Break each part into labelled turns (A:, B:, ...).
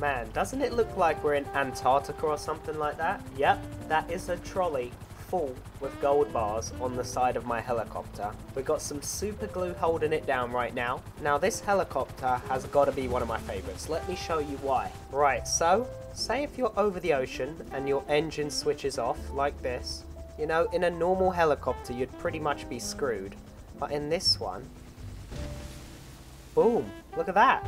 A: Man, doesn't it look like we're in Antarctica or something like that? Yep, that is a trolley full with gold bars on the side of my helicopter. We've got some super glue holding it down right now. Now this helicopter has got to be one of my favorites. Let me show you why. Right, so say if you're over the ocean and your engine switches off like this, you know, in a normal helicopter you'd pretty much be screwed. But in this one, boom, look at that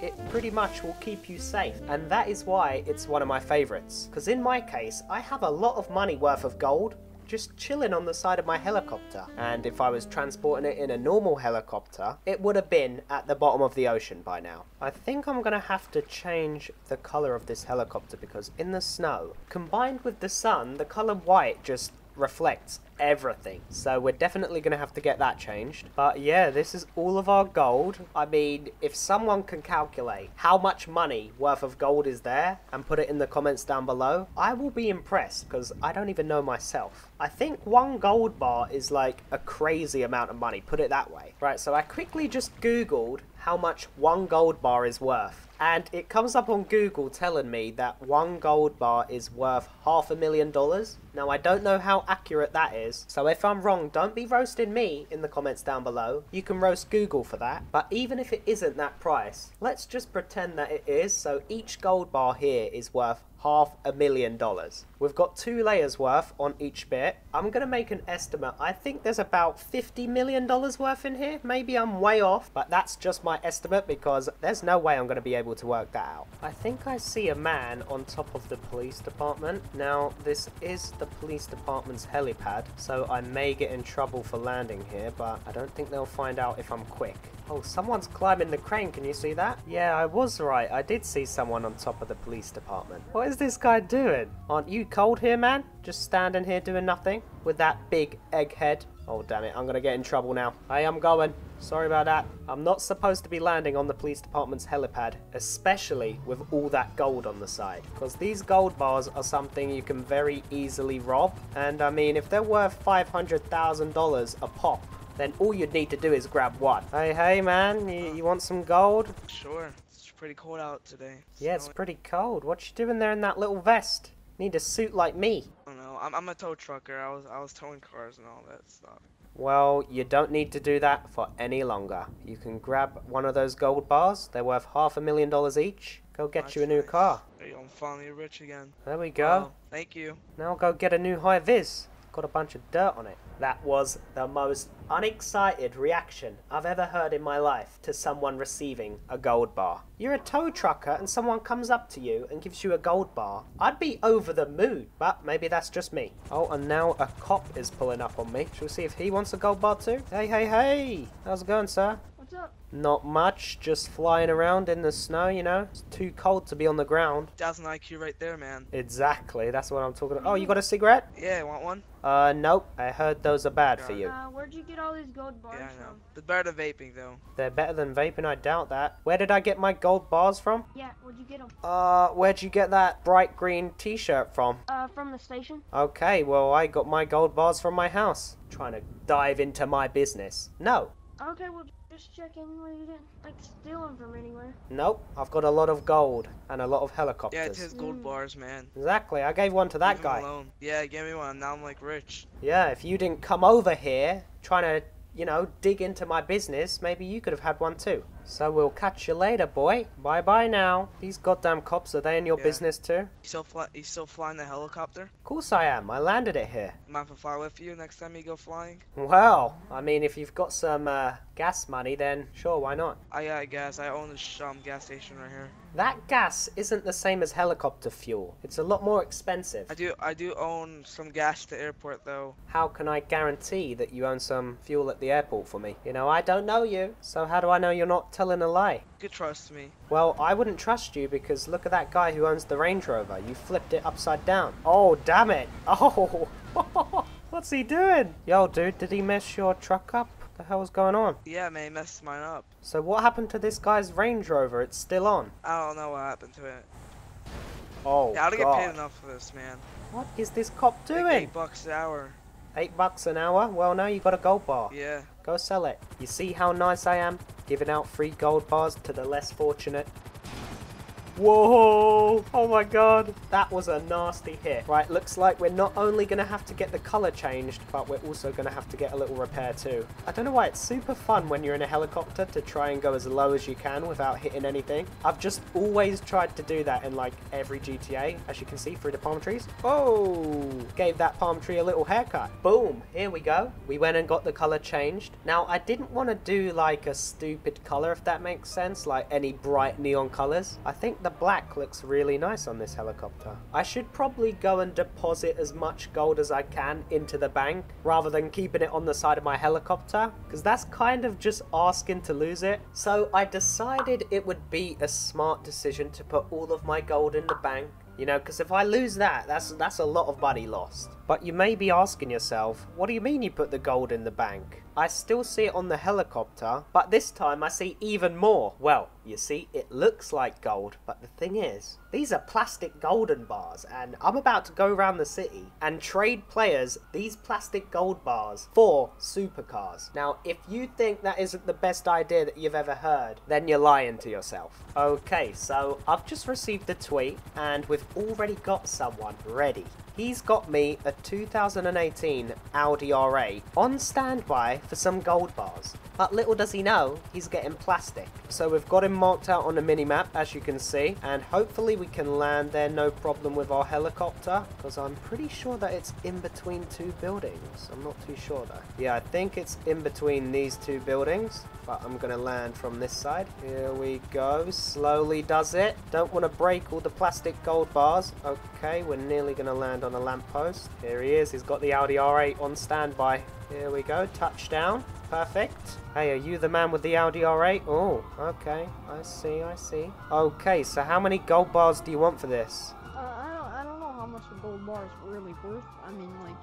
A: it pretty much will keep you safe. And that is why it's one of my favourites. Because in my case, I have a lot of money worth of gold just chilling on the side of my helicopter. And if I was transporting it in a normal helicopter, it would have been at the bottom of the ocean by now. I think I'm to have to change the colour of this helicopter because in the snow, combined with the sun, the colour white just reflects everything. So we're definitely going to have to get that changed. But yeah, this is all of our gold. I mean, if someone can calculate how much money worth of gold is there and put it in the comments down below, I will be impressed because I don't even know myself. I think one gold bar is like a crazy amount of money, put it that way. Right, so I quickly just googled how much one gold bar is worth and it comes up on Google telling me that one gold bar is worth half a million dollars. Now, I don't know how accurate that is, so if I'm wrong, don't be roasting me in the comments down below. You can roast Google for that, but even if it isn't that price, let's just pretend that it is, so each gold bar here is worth half a million dollars. We've got two layers worth on each bit. I'm going to make an estimate. I think there's about $50 million worth in here. Maybe I'm way off, but that's just my estimate because there's no way I'm going to be able to work that out. I think I see a man on top of the police department. Now, this is the police department's helipad, so I may get in trouble for landing here, but I don't think they'll find out if I'm quick. Oh, someone's climbing the crane, can you see that? Yeah, I was right. I did see someone on top of the police department. What is this guy doing? Aren't you cold here, man? Just standing here doing nothing? With that big egg head? Oh, damn it. I'm going to get in trouble now. Hey, I am going. Sorry about that. I'm not supposed to be landing on the police department's helipad, especially with all that gold on the side. Because these gold bars are something you can very easily rob. And I mean, if they're worth $500,000 a pop, then all you'd need to do is grab one. Hey, hey, man, you, you want some gold?
B: Sure. It's pretty cold out today.
A: Yeah, it's pretty cold. What you doing there in that little vest? Need a suit like me.
B: I don't know. I'm, I'm a tow trucker. I was I was towing cars and all that stuff.
A: Well, you don't need to do that for any longer. You can grab one of those gold bars. They're worth half a million dollars each. Go get
B: That's
A: you a new
B: nice.
A: car.
B: There you go. I'm finally rich again.
A: There we go.
B: Wow, thank you.
A: Now go get a new high vis. Got a bunch of dirt on it. That was the most unexcited reaction I've ever heard in my life to someone receiving a gold bar. You're a tow trucker and someone comes up to you and gives you a gold bar. I'd be over the moon, but maybe that's just me. Oh, and now a cop is pulling up on me. Shall we see if he wants a gold bar too? Hey, hey, hey! How's it going, sir?
C: What's up?
A: Not much, just flying around in the snow, you know? It's too cold to be on the ground.
B: That's an IQ right there, man.
A: Exactly, that's what I'm talking about. Oh, you got a cigarette?
B: Yeah, want one?
A: Uh, nope. I heard those are bad for you.
C: Uh, where'd you get all these gold bars
B: Yeah, I know.
C: from?
B: It's better than vaping though.
A: They're better than vaping, I doubt that. Where did I get my gold bars from?
C: Yeah, where'd you get them?
A: Uh, where'd you get that bright green t-shirt from?
C: Uh, from the station.
A: Okay, well, I got my gold bars from my house. Trying to dive into my business. No.
C: Okay, well, just checking where you didn't, like, steal them from anywhere.
A: Nope, I've got a lot of gold and a lot of helicopters.
B: Yeah, it's his gold
C: Mm.
B: bars, man.
A: Exactly, I gave one to that guy.
B: Alone. Yeah, give me one. Now I'm like rich.
A: Yeah, if you didn't come over here trying to, you know, dig into my business, maybe you could have had one too. So we'll catch you later, boy. Bye bye now. These goddamn cops, are they in your
B: Yeah.
A: business too?
B: You still fly? You still flying the helicopter?
A: Of course I am. I landed it here.
B: Mind if I fly with you next time you go flying?
A: Well, I mean, if you've got some uh, gas money, then sure, why not?
B: I yeah, gas. I own this um, gas station right here.
A: That gas isn't the same as helicopter fuel. It's a lot more expensive.
B: I do I do own some gas at the airport though.
A: How can I guarantee that you own some fuel at the airport for me? You know, I don't know you, so how do I know you're not telling a lie?
B: You could trust me.
A: Well, I wouldn't trust you because look at that guy who owns the Range Rover. You flipped it upside down. Oh, damn it. Oh, what's he doing? Yo, dude, did he mess your truck up? The hell's going on?
B: Yeah, man, he messed mine up.
A: So what happened to this guy's Range Rover? It's still on.
B: I don't know what happened to it.
A: Oh,
B: yeah, I don't get paid enough for this, man.
A: What is this cop
B: Like
A: doing?
B: eight bucks an hour.
A: Eight bucks an hour? Well, now you got a gold bar.
B: Yeah.
A: Go sell it. You see how nice I am? Giving out free gold bars to the less fortunate. Whoa! Oh my god. That was a nasty hit. Right, looks like we're not only going to have to get the colour changed, but we're also going to have to get a little repair too. I don't know why, it's super fun when you're in a helicopter to try and go as low as you can without hitting anything. I've just always tried to do that in like every GTA, as you can see through the palm trees. Oh! Gave that palm tree a little haircut. Boom! Here we go. We went and got the colour changed. Now, I didn't want to do like a stupid colour, if that makes sense, like any bright neon colours. I think the black looks really nice on this helicopter. I should probably go and deposit as much gold as I can into the bank rather than keeping it on the side of my helicopter because that's kind of just asking to lose it. So I decided it would be a smart decision to put all of my gold in the bank you know, because if I lose that, that's that's a lot of money lost. But you may be asking yourself, what do you mean you put the gold in the bank? I still see it on the helicopter, but this time I see even more. Well, you see, it looks like gold, but the thing is, these are plastic golden bars, and I'm about to go around the city and trade players these plastic gold bars for supercars. Now, if you think that isn't the best idea that you've ever heard, then you're lying to yourself. Okay, so I've just received a tweet, and we've already got someone ready. He's got me a 2018 Audi R8 on standby for some gold bars. But little does he know, he's getting plastic. So we've got him marked out on the minimap, as you can see, and hopefully we can land there no problem with our helicopter, because I'm pretty sure that it's in between two buildings. I'm not too sure though. Yeah, I think it's in between these two buildings, but I'm going to land from this side. Here we go, slowly does it. Don't want to break all the plastic gold bars. Okay, we're nearly going to land on a lamppost. Here he is, he's got the Audi R8 on standby. Here we go, touchdown. Perfect. Hey, are you the man with the Audi R8? Oh, okay. I see, I see. Okay, so how many gold bars do you want for this?
C: Uh, I don't, I don't know how much a gold bar is really worth. I mean, like,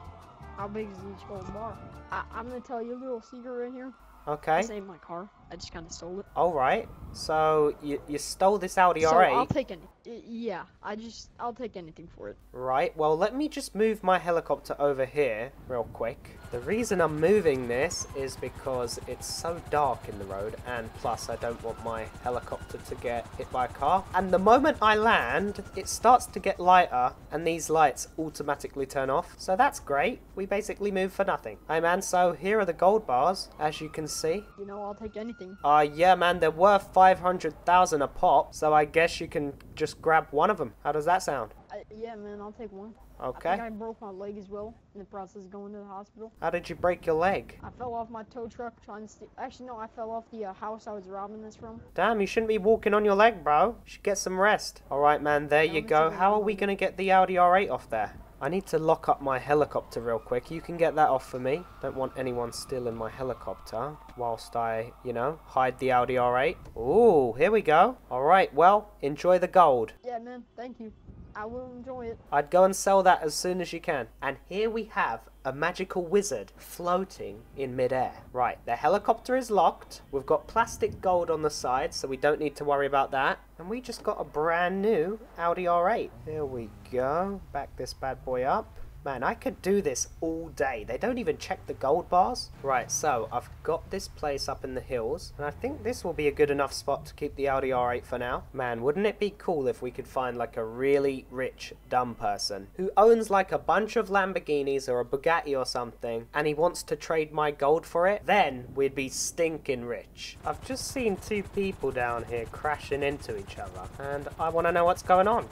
C: how big is each gold bar? I, I'm gonna tell you a little secret right here. I
A: Okay.
C: saved my car. I just kind of stole it.
A: Alright. So, you, you stole this Audi
C: So
A: R8.
C: I'll take any. Yeah, I just, I'll take anything for it.
A: Right, well, let me just move my helicopter over here real quick. The reason I'm moving this is because it's so dark in the road, and plus, I don't want my helicopter to get hit by a car. And the moment I land, it starts to get lighter, and these lights automatically turn off. So that's great. We basically move for nothing. Hey, man, so here are the gold bars, as you can see.
C: You know, I'll take anything.
A: Uh, yeah, man, they're worth 500,000 a pop, so I guess you can just grab one of them. How does that sound?
C: I, yeah, man, I'll take one. I
A: Okay.
C: think I broke my leg as well in the process of going to the hospital.
A: How did you break your leg?
C: I fell off my tow truck trying to steal. Actually, no, I fell off the uh, house I was robbing this from.
A: Damn, you shouldn't be walking on your leg, bro. You should get some rest. Alright, man, there
C: Yeah,
A: you
C: I'm
A: go. How are we going to get the Audi R8 off there? I need to lock up my helicopter real quick. You can get that off for me. Don't want anyone still in my helicopter whilst I, you know, hide the Audi R8. Ooh, here we go. Alright, well, enjoy the gold.
C: Yeah, man, thank you. I will enjoy it.
A: I'd go and sell that as soon as you can. And here we have a magical wizard floating in midair. Right, the helicopter is locked. We've got plastic gold on the side, so we don't need to worry about that. And we just got a brand new Audi R8. Here we go. Back this bad boy up. Man, I could do this all day. They don't even check the gold bars. Right, so I've got this place up in the hills, and I think this will be a good enough spot to keep the Audi R8 for now. Man, wouldn't it be cool if we could find like a really rich, dumb person who owns like a bunch of Lamborghinis or a Bugatti or something, and he wants to trade my gold for it? Then we'd be stinking rich. I've just seen two people down here crashing into each other, and I want to know what's going on.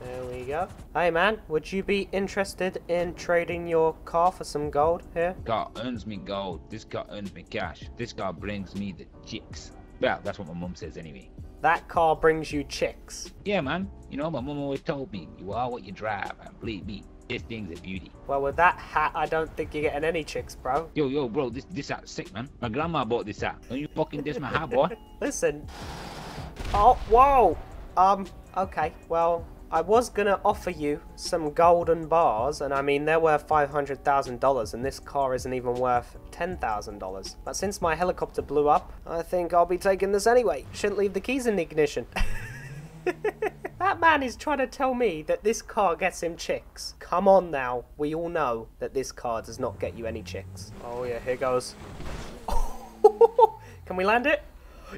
A: There we go. Hey man, would you be interested in trading your car for some gold here?
D: car earns me gold. This car earns me cash. This car brings me the chicks. Well, that's what my mum says anyway.
A: That car brings you chicks.
D: Yeah, man. You know, my mum always told me, you are what you drive, and believe me, this thing's a beauty.
A: Well, with that hat, I don't think you're getting any chicks, bro.
D: Yo, yo, bro, this this hat's sick, man. My grandma bought this hat. Don't you fucking diss my hat, boy.
A: Listen. Oh, whoa. Um, okay. Well, I was gonna offer you some golden bars, and I mean, they're worth $500,000, and this car isn't even worth $10,000. But since my helicopter blew up, I think I'll be taking this anyway. Shouldn't leave the keys in the ignition. that man is trying to tell me that this car gets him chicks. Come on now. We all know that this car does not get you any chicks. Oh, yeah, here goes. Can we land it?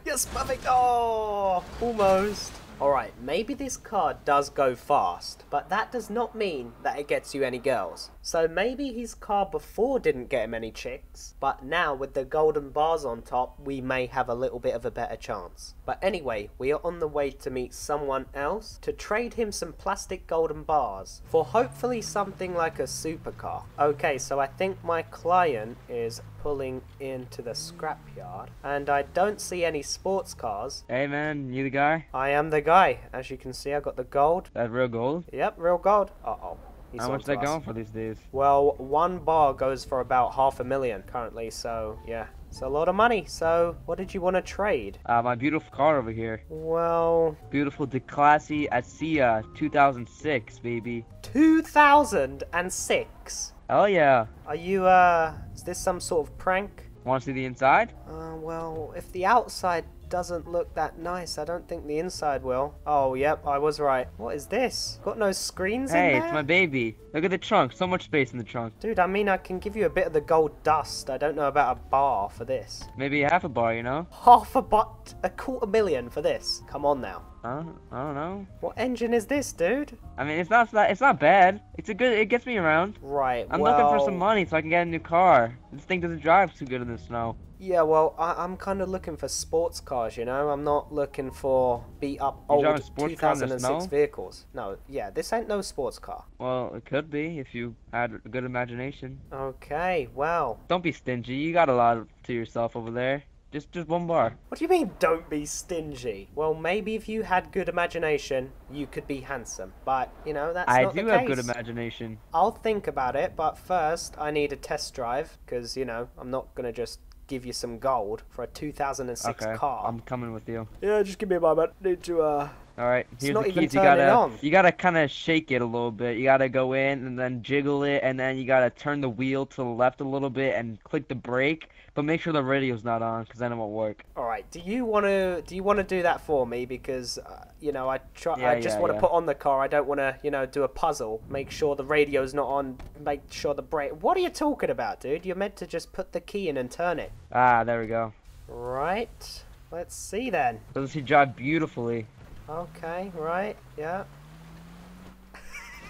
A: Yes, perfect. Oh, almost. Alright, maybe this car does go fast, but that does not mean that it gets you any girls. So maybe his car before didn't get him any chicks, but now with the golden bars on top, we may have a little bit of a better chance. But anyway, we are on the way to meet someone else to trade him some plastic golden bars for hopefully something like a supercar. Okay, so I think my client is pulling into the scrapyard and I don't see any sports cars.
E: Hey man, you the guy?
A: I am the guy. As you can see, I got the gold.
E: That real gold?
A: Yep, real gold. Uh-oh.
E: How much they going for these days?
A: Well, one bar goes for about half a million currently, so yeah. It's a lot of money. So, what did you want to trade?
E: Uh, my beautiful car over here.
A: Well...
E: Beautiful Declasse Asea 2006, baby.
A: 2006?
E: Oh yeah.
A: Are you, uh... Is this some sort of prank?
E: Want to see the inside?
A: Uh, well, if the outside doesn't look that nice. I don't think the inside will. Oh, yep, I was right. What is this? Got no screens
E: hey,
A: in there?
E: Hey, it's my baby. Look at the trunk. So much space in the trunk.
A: Dude, I mean, I can give you a bit of the gold dust. I don't know about a bar for this.
E: Maybe half a bar, you know?
A: Half a bar? A quarter million for this? Come on now.
E: Uh, I don't know.
A: What engine is this, dude?
E: I mean, it's not that it's not bad. It's a good. It gets me around.
A: Right.
E: I'm
A: well...
E: looking for some money so I can get a new car. This thing doesn't drive too good in the snow.
A: Yeah, well, I, am kind of looking for sports cars, you know? I'm not looking for beat up old 2006 vehicles. No, yeah, this ain't no sports car.
E: Well, it could be if you had a good imagination.
A: Okay, well.
E: Don't be stingy. You got a lot to yourself over there. Just, just one bar.
A: What do you mean, don't be stingy? Well, maybe if you had good imagination, you could be handsome. But, you know, that's
E: I
A: not the
E: case.
A: case.
E: I do have good imagination.
A: I'll think about it, but first, I need a test drive, because, you know, I'm not going to just give you some gold for a 2006
E: okay,
A: car.
E: I'm coming with you.
A: Yeah, just give me a moment. Need to uh
E: all right, here's the keys. You gotta, you gotta kind of shake it a little bit. You gotta go in and then jiggle it, and then you gotta turn the wheel to the left a little bit and click the brake. But make sure the radio's not on, cause then it won't work.
A: All right. Do you want to? Do you want to do that for me? Because uh, you know, I try.
E: Yeah,
A: I just
E: yeah,
A: want to
E: yeah.
A: put on the car. I don't want to, you know, do a puzzle. Make sure the radio's not on. Make sure the brake. What are you talking about, dude? You're meant to just put the key in and turn it.
E: Ah, there we go.
A: Right. Let's see then.
E: Doesn't she drive beautifully?
A: Okay, right, yeah.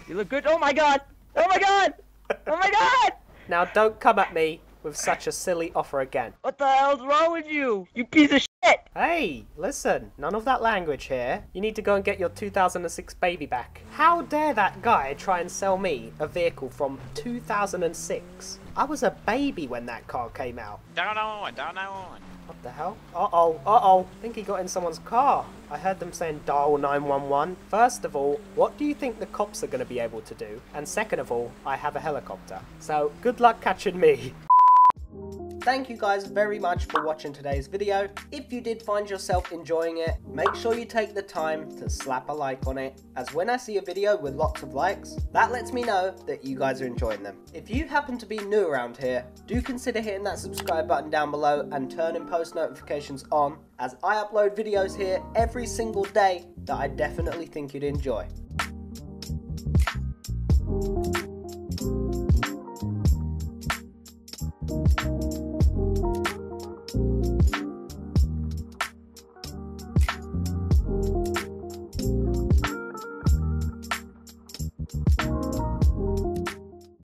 E: you look good. Oh my god! Oh my god! Oh my god!
A: Now don't come at me with such a silly offer again.
E: What the hell's wrong with you? You piece of shit!
A: Hey, listen, none of that language here. You need to go and get your 2006 baby back. How dare that guy try and sell me a vehicle from 2006? I was a baby when that car came out.
F: Down on, down on.
A: What the hell? Uh-oh, uh-oh. I think he got in someone's car. I heard them saying dial 911. First of all, what do you think the cops are going to be able to do? And second of all, I have a helicopter. So, good luck catching me. Thank you guys very much for watching today's video. If you did find yourself enjoying it, make sure you take the time to slap a like on it, as when I see a video with lots of likes, that lets me know that you guys are enjoying them. If you happen to be new around here, do consider hitting that subscribe button down below and turning post notifications on, as I upload videos here every single day that I definitely think you'd enjoy.